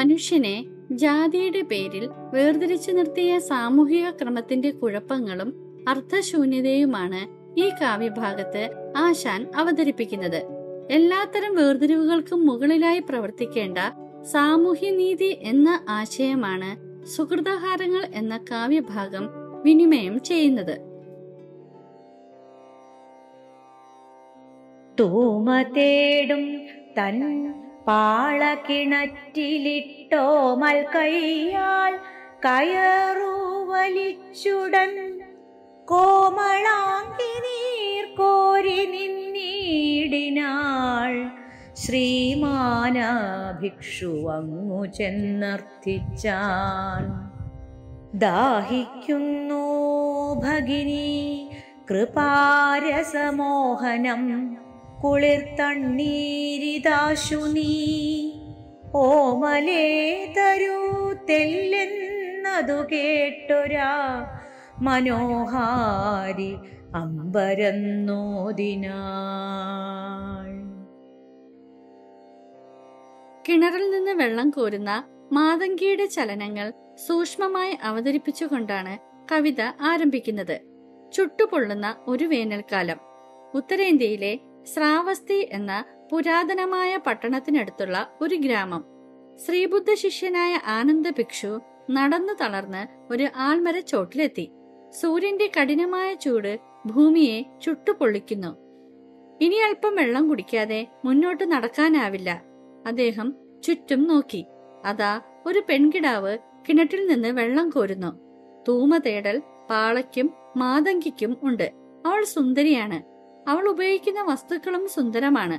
മനുഷ്യനെ ജാതിയുടെ പേരിൽ വേർതിരിച്ചു നിർത്തിയ സാമൂഹിക ക്രമത്തിന്റെ കുഴപ്പങ്ങളും അർത്ഥശൂന്യതയുമാണ് ഈ കാവ്യഭാഗത്ത് ആശാൻ അവതരിപ്പിക്കുന്നത്. എല്ലാത്തരം വേർതിരിവുകൾക്കും മുകളിലായി പ്രവർത്തിക്കേണ്ട സാമൂഹ്യനീതി എന്ന ആശയമാണ് സുഹൃതഹാരങ്ങൾ എന്ന കാവ്യഭാഗം വിനിമയം ചെയ്യുന്നത്. തൂമ തേടും തൻ പാളകിണറ്റിലിട്ടോ മൽക്കയ്യാൽ കയറു വലിച്ചുടൻ കോമളാങ്കി നീർ കോരി നിന്നീടിനാൾ ശ്രീമാന ചെന്നർത്ഥിച്ചാൻ. ദാഹിക്കുന്നു ഭഗിനി കൃപാരസമോഹനം കുളിർത്തണ്ണീരിതാശു നീ. ഓമലേ തരൂ തെല്ലെന്നതു കേട്ടൊരാ മനോഹാരി അമ്പരന്നോതിനാൾ. കിണറിൽ നിന്ന് വെള്ളം കോരുന്ന മാതങ്കിയുടെ ചലനങ്ങൾ സൂക്ഷ്മമായി അവതരിപ്പിച്ചുകൊണ്ടാണ് കവിത ആരംഭിക്കുന്നത്. ചുട്ടുപൊള്ളുന്ന ഒരു വേനൽക്കാലം. ഉത്തരേന്ത്യയിലെ ശ്രാവസ്തി എന്ന പുരാതനമായ പട്ടണത്തിനടുത്തുള്ള ഒരു ഗ്രാമം. ശ്രീബുദ്ധ ശിഷ്യനായ ആനന്ദ ഭിക്ഷു നടന്നു തളർന്ന് ഒരു ആൽമരച്ചോട്ടിലെത്തി സൂര്യന്റെ കഠിനമായ ചൂട് ഭൂമിയെ ചുട്ടുപൊള്ളിക്കുന്നു. ഇനി അല്പം വെള്ളം കുടിക്കാതെ മുന്നോട്ട് നടക്കാനാവില്ല. അദ്ദേഹം ചുറ്റും നോക്കി. അതാ ഒരു പെൺകിടാവ് കിണറ്റിൽ നിന്ന് വെള്ളം കോരുന്നു. തൂമ തേടൽ പാളയ്ക്കും മാതങ്കിക്കും ഉണ്ട്. അവൾ സുന്ദരിയാണ്. അവൾ ഉപയോഗിക്കുന്ന വസ്തുക്കളും സുന്ദരമാണ്.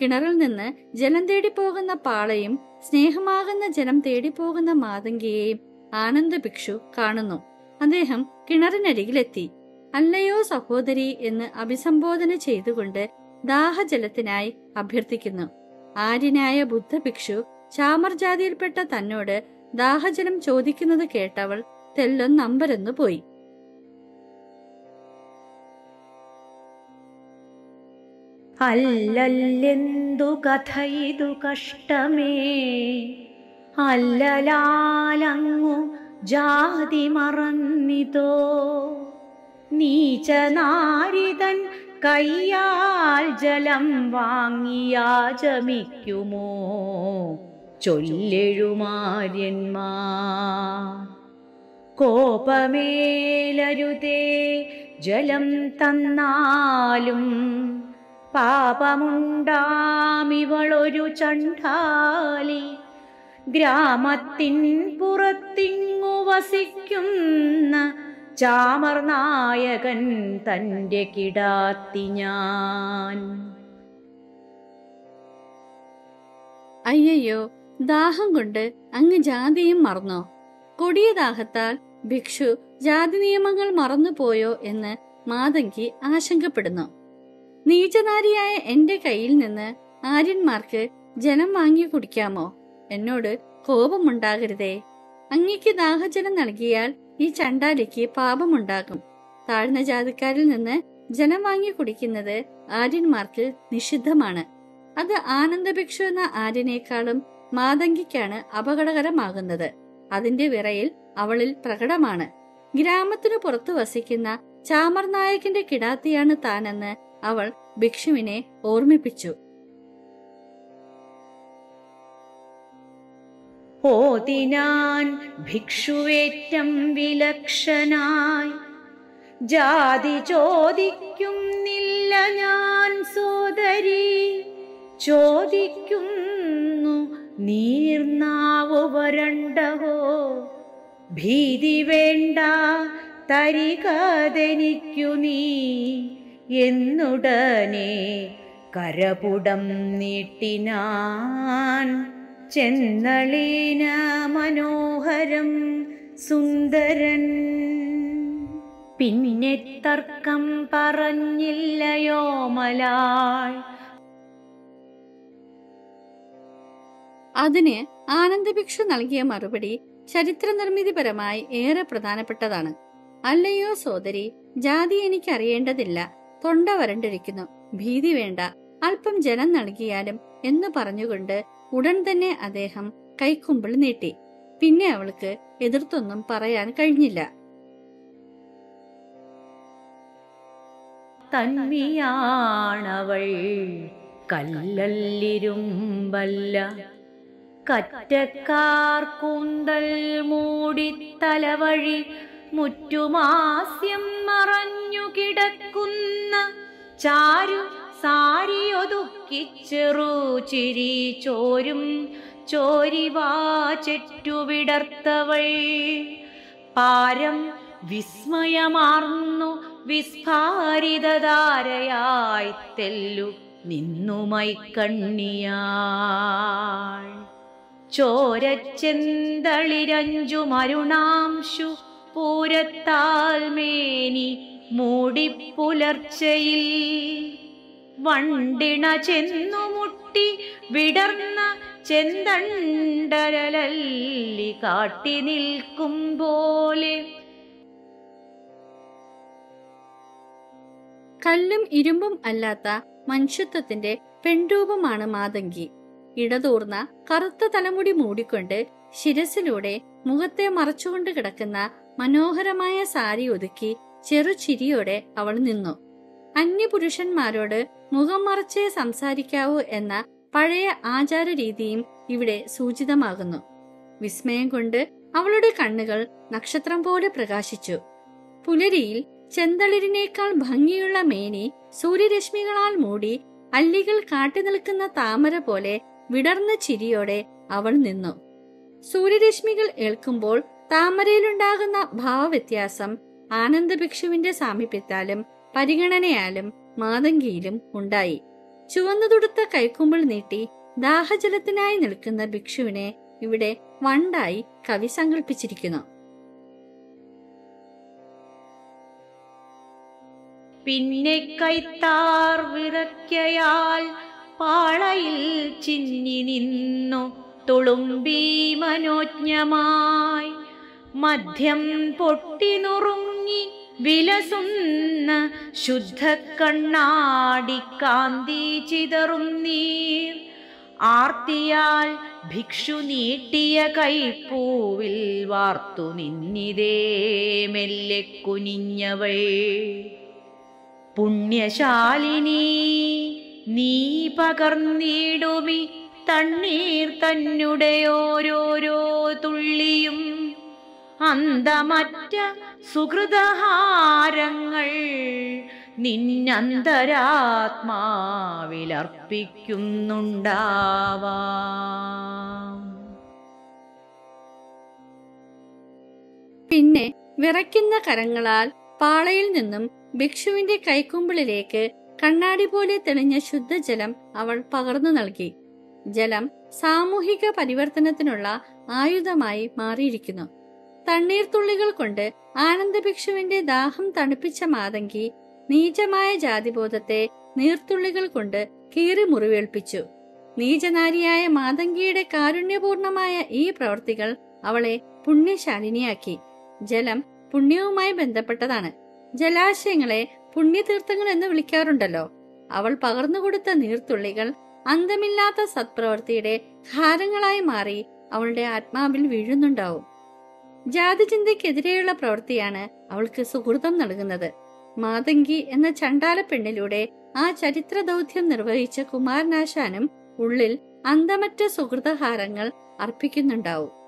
കിണറിൽ നിന്ന് ജലം തേടി പോകുന്ന പാളയും സ്നേഹമാകുന്ന ജലം തേടി പോകുന്ന മാതങ്കിയെയും ആനന്ദ ഭിക്ഷു കാണുന്നു. അദ്ദേഹം കിണറിനരികിലെത്തി. അല്ലയോ സഹോദരി എന്ന് അഭിസംബോധന ചെയ്തുകൊണ്ട് ദാഹജലത്തിനായി അഭ്യർത്ഥിക്കുന്നു. ആര്യനായ ബുദ്ധഭിക്ഷു ചാമർ ജാതിയിൽപ്പെട്ട തന്നോട് ദാഹജലം ചോദിക്കുന്നത് കേട്ടവൾ തെല്ലൊന്നമ്പരന്നു പോയി അല്ലല്ലെന്തു കഥയിതു കഷ്ടമേ? അല്ലലാലങ്ങു ജാതി മറന്നിതോ? നീചനാരിതൻ കയ്യാൽ ജലം വാങ്ങിയാചമിക്കുമോ ചൊല്ലെഴുമാര്യന്മാർ. കോപമേലരുതേ ജലം തന്നാലും പാപമുണ്ടാമിവളൊരു ചണ്ടാലി ഗ്രാമത്തിൻ പുറത്തിങ്ങു വസിക്കുന്ന ചാമർ നായകൻ തന്റെ കിടാത്തി ഞാൻ. അയ്യയ്യോ ദാഹം കൊണ്ട് അങ്ങ് ജാതിയും മറന്നോ? കൊടിയ ദാഹത്താൽ ഭിക്ഷു ജാതി നിയമങ്ങൾ മറന്നുപോയോ എന്ന് മാതങ്കി ആശങ്കപ്പെടുന്നു. നീചനാരിയായ എന്റെ കയ്യിൽ നിന്ന് ആര്യന്മാർക്ക് ജലം വാങ്ങി കുടിക്കാമോ? എന്നോട് കോപമുണ്ടാകരുതേ. അങ്ങയ്ക്ക് ദാഹജലം നൽകിയാൽ ഈ ചണ്ടാലിക്ക് പാപമുണ്ടാകും. താഴ്ന്ന ജാതിക്കാരിൽ നിന്ന് ജലം വാങ്ങി കുടിക്കുന്നത് ആര്യന്മാർക്ക് നിഷിദ്ധമാണ്. അത് ആനന്ദഭിക്ഷു എന്ന ആര്യനേക്കാളും മാതങ്കിക്കാണ് അപകടകരമാകുന്നത്. അതിന്റെ വിറയിൽ അവളിൽ പ്രകടമാണ്. ഗ്രാമത്തിനു പുറത്തു വസിക്കുന്ന ചാമർനായകന്റെ കിടാത്തിയാണ് താനെന്ന് അവൾ ഭിക്ഷുവിനെ ഓർമ്മിപ്പിച്ചു. ഓതിനാൻ ഭിക്ഷുവേറ്റം വിലക്ഷനായി. ജാതി ചോദിക്കുന്നില്ല ഞാൻ സോദരി. ചോദിക്കുന്നു നീർനാവു വരണ്ടവോ ഭീതി വേണ്ട തരികാതെനിക്കു നീ. എന്നുടനെ കരപുടം നീട്ടിനാൻ ചെന്നളീന മനോഹരം സുന്ദരൻ. പിന്നെ തർക്കം പറഞ്ഞില്ലയോ മലാൾ? അതിന് ആനന്ദഭിക്ഷു നൽകിയ മറുപടി ചരിത്ര നിർമ്മിതിപരമായി ഏറെ പ്രധാനപ്പെട്ടതാണ്. അല്ലയോ സോദരി ജാതി എനിക്ക് അറിയേണ്ടതില്ല തൊണ്ട വരണ്ടിരിക്കുന്നു. ഭീതി വേണ്ട. അല്പം ജലം നൽകിയാലും എന്ന് പറഞ്ഞുകൊണ്ട് ഉടൻ തന്നെ അദ്ദേഹം കൈക്കുമ്പിൾ നീട്ടി. പിന്നെ അവൾക്ക് എതിർത്തൊന്നും പറയാൻ കഴിഞ്ഞില്ല. തന്മിയാണവൾ കല്ലല്ലിരുമ്പല്ല. കറ്റക്കാർ കൂന്തൽ മൂടി തലവഴി മുറ്റുമാസ്യം മറഞ്ഞു കിടക്കുന്ന ചാരു സാരിയൊതുക്കിച്ചെറു ചിരി ചോരും ചോരിവാ ചെറ്റുവിടർത്തവൾ പാരം വിസ്മയമാർന്നു വിസ്ഫാരിതധാരയായി തെല്ലു നിന്നുമൈ കണ്ണിയാൾ ചോരച്ചെന്തളിരഞ്ചു മരുണാംശു പൂരത്താൽ മേനി മൂടിപ്പുലർച്ചയിൽ വണ്ടിണ ചെന്നുമുട്ടി വിടർന്ന ചെന്തണ്ടരലല്ലി കാട്ടി നിൽക്കും പോലെ. കല്ലും ഇരുമ്പും അല്ലാത്ത മനുഷ്യത്വത്തിന്റെ പെൺരൂപമാണ് മാതങ്കി. ഇടതൂർന്ന കറുത്ത തലമുടി മൂടിക്കൊണ്ട് ശിരസിലൂടെ മുഖത്തെ മറച്ചുകൊണ്ട് കിടക്കുന്ന മനോഹരമായ സാരി ഒതുക്കി ചെറുചിരിയോടെ അവൾ നിന്നു. അന്യപുരുഷന്മാരോട് മുഖം മറച്ചേ സംസാരിക്കാവൂ എന്ന പഴയ ആചാര രീതിയും ഇവിടെ സൂചിതമാകുന്നു. വിസ്മയം കൊണ്ട് അവളുടെ കണ്ണുകൾ നക്ഷത്രം പോലെ പ്രകാശിച്ചു. പുലരിയിൽ ചെന്തളിരിനേക്കാൾ ഭംഗിയുള്ള മേനി സൂര്യരശ്മികളാൽ മൂടി അല്ലികൾ കാട്ടി നിൽക്കുന്ന താമര പോലെ വിടർന്ന ചിരിയോടെ അവൾ നിന്നു. സൂര്യരശ്മികൾ ഏൽക്കുമ്പോൾ താമരയിലുണ്ടാകുന്ന ഭാവവ്യത്യാസം ആനന്ദഭിക്ഷുവിന്റെ സാമീപ്യത്താലും പരിഗണനയാലും മാതങ്കിയിലും ഉണ്ടായി. ചുവന്നു തുടുത്ത കൈക്കുമ്പിൾ നീട്ടി ദാഹജലത്തിനായി നിൽക്കുന്ന ഭിക്ഷുവിനെ ഇവിടെ വണ്ടായി കവി സങ്കല്പിച്ചിരിക്കുന്നു പിന്നെ കൈത്താർ വിറയ്ക്കയാൽ പാളയിൽ ചിന്നി നിന്നു. തുളുമ്പി മനോജ്ഞമായി മദ്യം പൊട്ടിനുറുങ്ങി വിലസുന്ന ശുദ്ധ കണ്ണാടി കാന്തി നീർ. ആർത്തിയാൽ ഭിക്ഷു നീട്ടിയ കൈപ്പൂവിൽ വാർത്തു നിന്നിതേ മെല്ലെ കുനിഞ്ഞവൾ. പുണ്യശാലിനി നീ പകർന്നിടുമി തണ്ണീർ തന്നുടേ ഓരോരോ തുള്ളിയും അന്തമറ്റ സുഹൃതഹാരങ്ങൾ നിന്നന്തരാത്മാവിലർപ്പിക്കുന്നുണ്ടാവാം. പിന്നെ വിറയ്ക്കുന്ന കരങ്ങളാൽ പാളയിൽ നിന്നും ഭിക്ഷുവിന്റെ കൈക്കുമ്പിളിലേക്ക് കണ്ണാടി പോലെ തെളിഞ്ഞ ശുദ്ധജലം അവൾ പകർന്നു നൽകി. ജലം സാമൂഹിക പരിവർത്തനത്തിനുള്ള ആയുധമായി മാറിയിരിക്കുന്നു. തണ്ണീർത്തുള്ളികൾ കൊണ്ട് ആനന്ദഭിക്ഷുവിന്റെ ദാഹം തണുപ്പിച്ച മാതങ്കി നീചമായ ജാതിബോധത്തെ നീർത്തുള്ളികൾ കൊണ്ട് കീറി മുറിവേൽപ്പിച്ചു നീചനാരിയായ മാതങ്കിയുടെ കാരുണ്യപൂർണമായ ഈ പ്രവൃത്തികൾ അവളെ പുണ്യശാലിനിയാക്കി. ജലം പുണ്യവുമായി ബന്ധപ്പെട്ടതാണ്. ജലാശയങ്ങളെ പുണ്യതീർത്ഥങ്ങൾ എന്ന് വിളിക്കാറുണ്ടല്ലോ. അവൾ പകർന്നുകൊടുത്ത നീർത്തുള്ളികൾ അന്തമില്ലാത്ത സത്പ്രവൃത്തിയുടെ ഹാരങ്ങളായി മാറി അവളുടെ ആത്മാവിൽ വീഴുന്നുണ്ടാവും. ജാതിചിന്തയ്ക്കെതിരെയുള്ള പ്രവൃത്തിയാണ് അവൾക്ക് സുഹൃതം നൽകുന്നത്. മാതങ്കി എന്ന ചണ്ടാല പെണ്ണിലൂടെ ആ ചരിത്ര ദൗത്യം നിർവഹിച്ച കുമാരനാശാനും ഉള്ളിൽ അന്തമറ്റ സുഹൃതഹാരങ്ങൾ അർപ്പിക്കുന്നുണ്ടാവും.